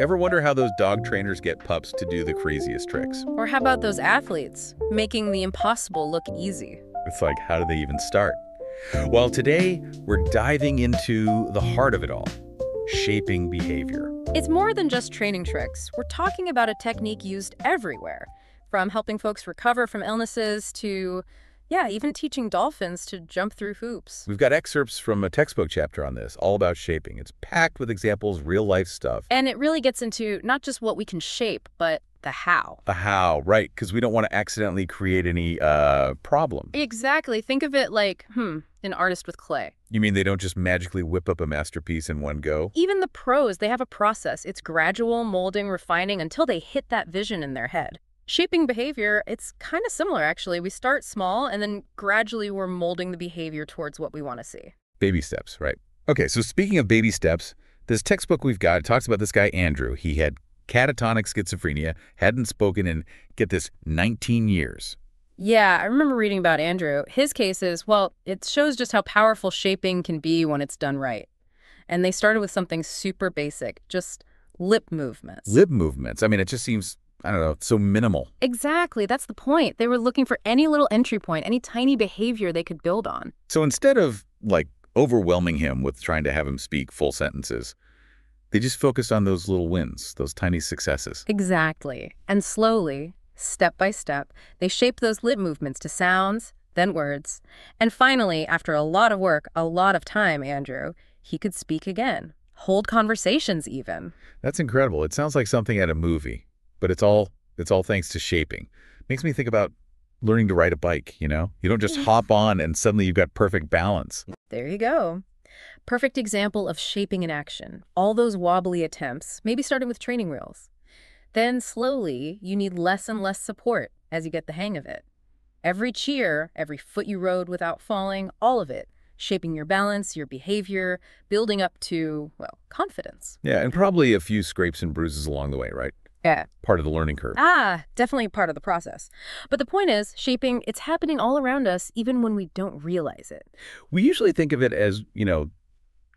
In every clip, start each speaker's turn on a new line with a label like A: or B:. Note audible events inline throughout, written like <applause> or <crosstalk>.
A: Ever wonder how those dog trainers get pups to do the craziest tricks?
B: Or how about those athletes, making the impossible look easy?
A: It's like, how do they even start? Well, today we're diving into the heart of it all, shaping behavior.
B: It's more than just training tricks. We're talking about a technique used everywhere, from helping folks recover from illnesses to yeah, even teaching dolphins to jump through hoops.
A: We've got excerpts from a textbook chapter on this, all about shaping. It's packed with examples, real-life stuff.
B: And it really gets into not just what we can shape, but the how.
A: The how, right, because we don't want to accidentally create any uh, problem.
B: Exactly. Think of it like, hmm, an artist with clay.
A: You mean they don't just magically whip up a masterpiece in one go?
B: Even the pros, they have a process. It's gradual, molding, refining until they hit that vision in their head. Shaping behavior, it's kind of similar, actually. We start small, and then gradually we're molding the behavior towards what we want to see.
A: Baby steps, right. Okay, so speaking of baby steps, this textbook we've got talks about this guy, Andrew. He had catatonic schizophrenia, hadn't spoken in, get this, 19 years.
B: Yeah, I remember reading about Andrew. His case is, well, it shows just how powerful shaping can be when it's done right. And they started with something super basic, just lip movements.
A: Lip movements. I mean, it just seems I don't know, so minimal.
B: Exactly. That's the point. They were looking for any little entry point, any tiny behavior they could build on.
A: So instead of, like, overwhelming him with trying to have him speak full sentences, they just focused on those little wins, those tiny successes.
B: Exactly. And slowly, step by step, they shaped those lip movements to sounds, then words. And finally, after a lot of work, a lot of time, Andrew, he could speak again. Hold conversations even.
A: That's incredible. It sounds like something at a movie but it's all it's all thanks to shaping. Makes me think about learning to ride a bike, you know? You don't just mm. hop on and suddenly you've got perfect balance.
B: There you go. Perfect example of shaping in action. All those wobbly attempts, maybe starting with training wheels. Then slowly, you need less and less support as you get the hang of it. Every cheer, every foot you rode without falling, all of it, shaping your balance, your behavior, building up to, well, confidence.
A: Yeah, and probably a few scrapes and bruises along the way, right?
B: Yeah.
A: Part of the learning curve.
B: Ah, definitely part of the process. But the point is, shaping, it's happening all around us, even when we don't realize it.
A: We usually think of it as, you know,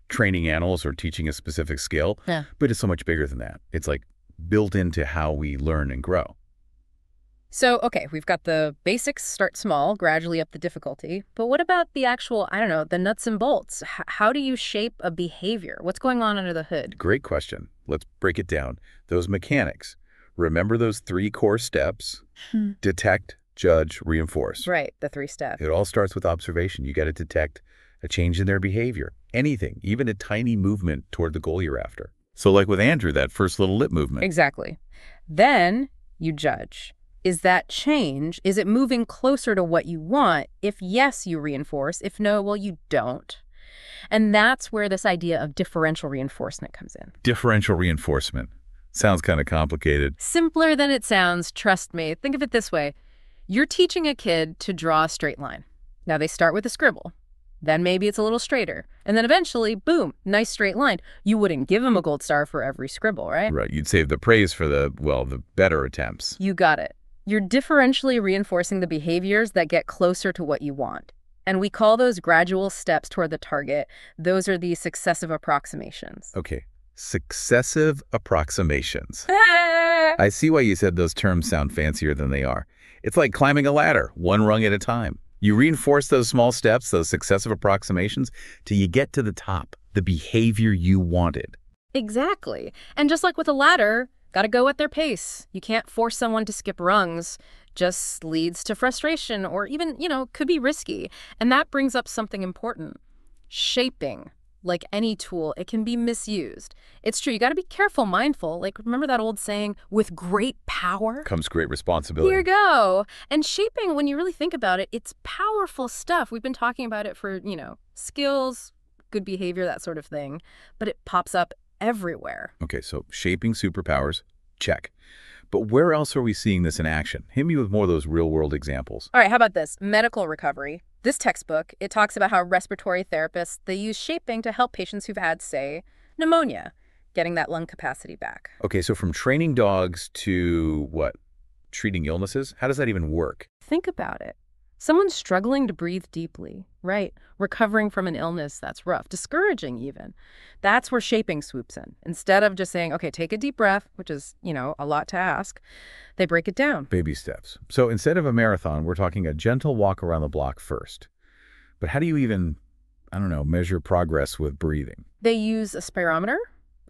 A: training animals or teaching a specific skill,
B: yeah.
A: but it's so much bigger than that. It's like built into how we learn and grow.
B: So, okay, we've got the basics, start small, gradually up the difficulty. But what about the actual, I don't know, the nuts and bolts? H how do you shape a behavior? What's going on under the hood?
A: Great question. Let's break it down. Those mechanics. Remember those three core steps? Hmm. Detect, judge, reinforce.
B: Right, the three steps.
A: It all starts with observation. You got to detect a change in their behavior. Anything, even a tiny movement toward the goal you're after. So like with Andrew, that first little lip movement.
B: Exactly. Then you judge. Is that change? Is it moving closer to what you want? If yes, you reinforce. If no, well, you don't. And that's where this idea of differential reinforcement comes in.
A: Differential reinforcement. Sounds kind of complicated.
B: Simpler than it sounds, trust me. Think of it this way. You're teaching a kid to draw a straight line. Now they start with a scribble. Then maybe it's a little straighter. And then eventually, boom, nice straight line. You wouldn't give them a gold star for every scribble, right?
A: Right. You'd save the praise for the, well, the better attempts.
B: You got it. You're differentially reinforcing the behaviors that get closer to what you want. And we call those gradual steps toward the target. Those are the successive approximations.
A: Okay. Successive approximations. <laughs> I see why you said those terms sound fancier than they are. It's like climbing a ladder, one rung at a time. You reinforce those small steps, those successive approximations, till you get to the top, the behavior you wanted.
B: Exactly. And just like with a ladder, Gotta go at their pace. You can't force someone to skip rungs. Just leads to frustration or even, you know, could be risky. And that brings up something important. Shaping. Like any tool, it can be misused. It's true, you gotta be careful, mindful. Like, remember that old saying, with great power?
A: Comes great responsibility.
B: Here you go. And shaping, when you really think about it, it's powerful stuff. We've been talking about it for, you know, skills, good behavior, that sort of thing. But it pops up everywhere.
A: Okay, so shaping superpowers, check. But where else are we seeing this in action? Hit me with more of those real-world examples.
B: All right, how about this? Medical recovery. This textbook, it talks about how respiratory therapists, they use shaping to help patients who've had, say, pneumonia, getting that lung capacity back.
A: Okay, so from training dogs to, what, treating illnesses? How does that even work?
B: Think about it. Someone struggling to breathe deeply, right? Recovering from an illness that's rough, discouraging even. That's where shaping swoops in. Instead of just saying, okay, take a deep breath, which is, you know, a lot to ask, they break it down.
A: Baby steps. So instead of a marathon, we're talking a gentle walk around the block first. But how do you even, I don't know, measure progress with breathing?
B: They use a spirometer.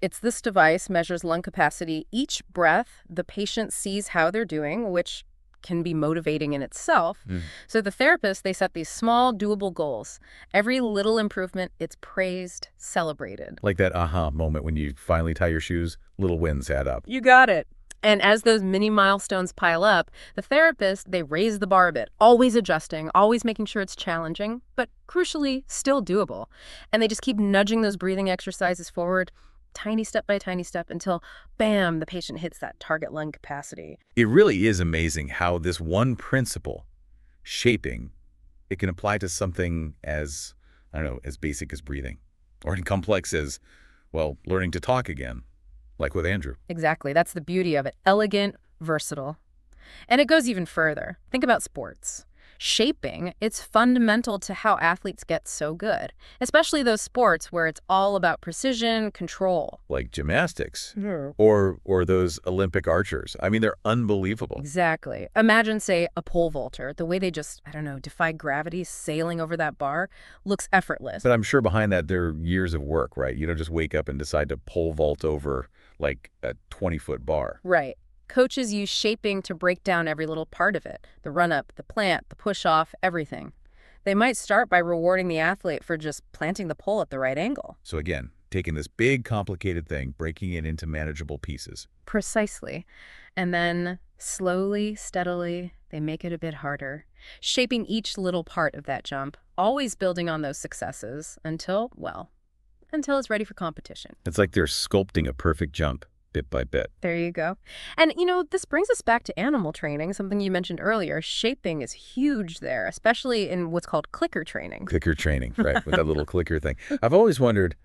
B: It's this device measures lung capacity. Each breath, the patient sees how they're doing, which can be motivating in itself.
A: Mm.
B: So the therapist, they set these small, doable goals. Every little improvement, it's praised, celebrated.
A: Like that aha moment when you finally tie your shoes, little wins add up.
B: You got it. And as those mini milestones pile up, the therapist, they raise the bar a bit, always adjusting, always making sure it's challenging, but crucially, still doable. And they just keep nudging those breathing exercises forward tiny step by tiny step until, bam, the patient hits that target lung capacity.
A: It really is amazing how this one principle, shaping, it can apply to something as, I don't know, as basic as breathing, or as complex as, well, learning to talk again, like with Andrew.
B: Exactly. That's the beauty of it. Elegant, versatile. And it goes even further. Think about sports shaping, it's fundamental to how athletes get so good, especially those sports where it's all about precision, control.
A: Like gymnastics or or those Olympic archers. I mean, they're unbelievable.
B: Exactly. Imagine, say, a pole vaulter. The way they just, I don't know, defy gravity sailing over that bar looks effortless.
A: But I'm sure behind that there are years of work, right? You don't just wake up and decide to pole vault over like a 20-foot bar.
B: Right. Coaches use shaping to break down every little part of it the run up, the plant, the push off, everything. They might start by rewarding the athlete for just planting the pole at the right angle.
A: So again, taking this big, complicated thing, breaking it into manageable pieces.
B: Precisely. And then slowly, steadily, they make it a bit harder, shaping each little part of that jump, always building on those successes until, well, until it's ready for competition.
A: It's like they're sculpting a perfect jump bit by bit.
B: There you go. And, you know, this brings us back to animal training, something you mentioned earlier. Shaping is huge there, especially in what's called clicker training.
A: Clicker training, right, with that little <laughs> clicker thing. I've always wondered,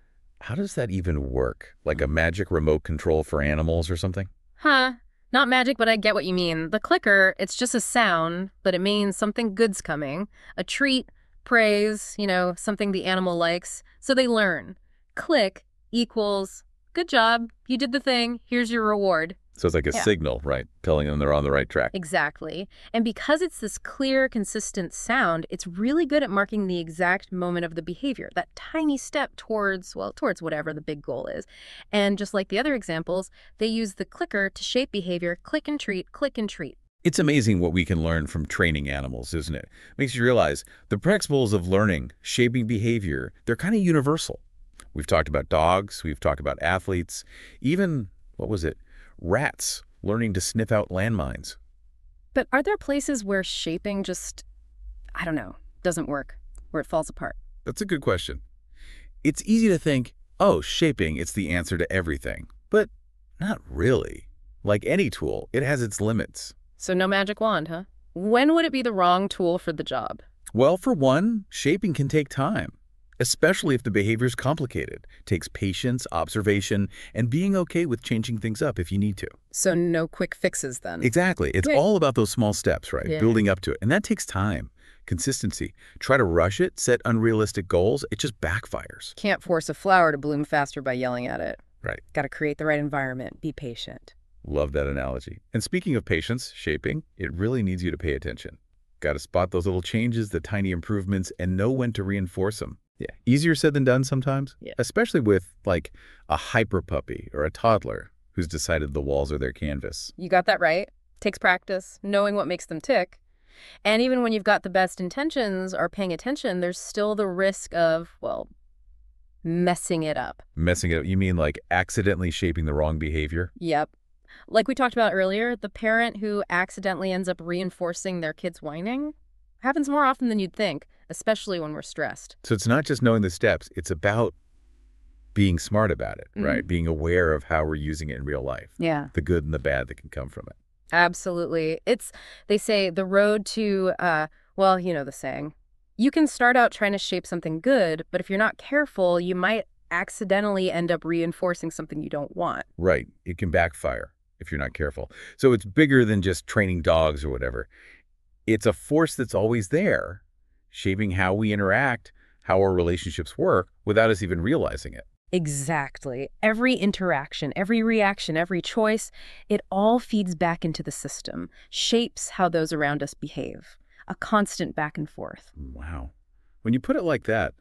A: how does that even work? Like a magic remote control for animals or something?
B: Huh. Not magic, but I get what you mean. The clicker, it's just a sound, but it means something good's coming. A treat, praise, you know, something the animal likes. So they learn. Click equals good job, you did the thing, here's your reward.
A: So it's like a
B: Yeah.
A: signal, right? Telling them they're on the right track.
B: Exactly. And because it's this clear, consistent sound, it's really good at marking the exact moment of the behavior, that tiny step towards, well, towards whatever the big goal is. And just like the other examples, they use the clicker to shape behavior, click and treat, click and treat.
A: It's amazing what we can learn from training animals, isn't it? Makes you realize the principles of learning, shaping behavior, they're kind of universal. We've talked about dogs, we've talked about athletes, even, what was it, rats learning to sniff out landmines.
B: But are there places where shaping just, I don't know, doesn't work, where it falls apart?
A: That's a good question. It's easy to think, oh, shaping, it's the answer to everything. But not really. Like any tool, it has its limits.
B: So no magic wand, huh? When would it be the wrong tool for the job?
A: Well, for one, shaping can take time, especially if the behavior is complicated. takes patience, observation, and being okay with changing things up if you need to.
B: So no quick fixes then.
A: Exactly. It's
B: Right.
A: all about those small steps, right?
B: Yeah.
A: Building up to it. And that takes time, consistency. Try to rush it, set unrealistic goals, it just backfires.
B: Can't force a flower to bloom faster by yelling at it.
A: Right.
B: Got to create the right environment. Be patient.
A: Love that analogy. And speaking of patience, shaping, it really needs you to pay attention. Got to spot those little changes, the tiny improvements, and know when to reinforce them. Yeah. Easier said than done sometimes,
B: Yeah.
A: especially with like a hyper puppy or a toddler who's decided the walls are their canvas.
B: You got that right. Takes practice, knowing what makes them tick. And even when you've got the best intentions or paying attention, there's still the risk of, well, messing it up.
A: Messing it up, you mean like accidentally shaping the wrong behavior?
B: Yep. Like we talked about earlier, the parent who accidentally ends up reinforcing their kid's whining happens more often than you'd think, especially when we're stressed.
A: So it's not just knowing the steps, it's about being smart about it,
B: Mhm.
A: right? Being aware of how we're using it in real life,
B: Yeah.
A: the good and the bad that can come from it.
B: Absolutely. It's, they say, the road to, uh, well, you know the saying. You can start out trying to shape something good, but if you're not careful, you might accidentally end up reinforcing something you don't want.
A: Right. It can backfire if you're not careful. So it's bigger than just training dogs or whatever. It's a force that's always there, shaping how we interact, how our relationships work, without us even realizing it.
B: Exactly. Every interaction, every reaction, every choice, it all feeds back into the system, shapes how those around us behave. A constant back and forth.
A: Wow. When you put it like that,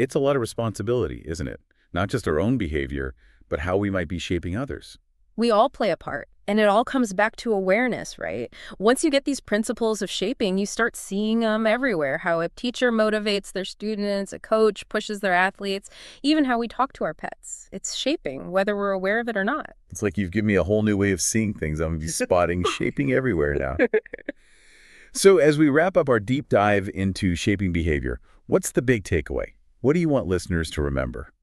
A: it's a lot of responsibility, isn't it? Not just our own behavior, but how we might be shaping others.
B: We all play a part, and it all comes back to awareness, right? Once you get these principles of shaping, you start seeing them everywhere. How a teacher motivates their students, a coach pushes their athletes, even how we talk to our pets. It's shaping, whether we're aware of it or not.
A: It's like you've given me a whole new way of seeing things. I'm going to be spotting shaping everywhere now. So as we wrap up our deep dive into shaping behavior, what's the big takeaway? What do you want listeners to remember?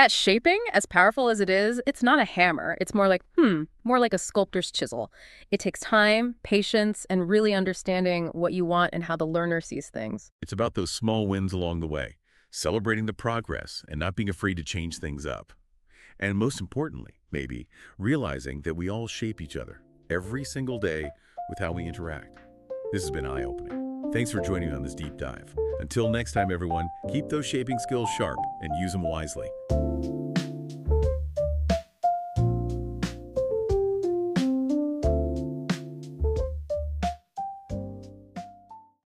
B: That shaping, as powerful as it is, it's not a hammer. It's more like, hmm, more like a sculptor's chisel. It takes time, patience, and really understanding what you want and how the learner sees things.
A: It's about those small wins along the way, celebrating the progress and not being afraid to change things up. And most importantly, maybe, realizing that we all shape each other every single day with how we interact. This has been eye-opening. Thanks for joining me on this deep dive. Until next time, everyone, keep those shaping skills sharp and use them wisely.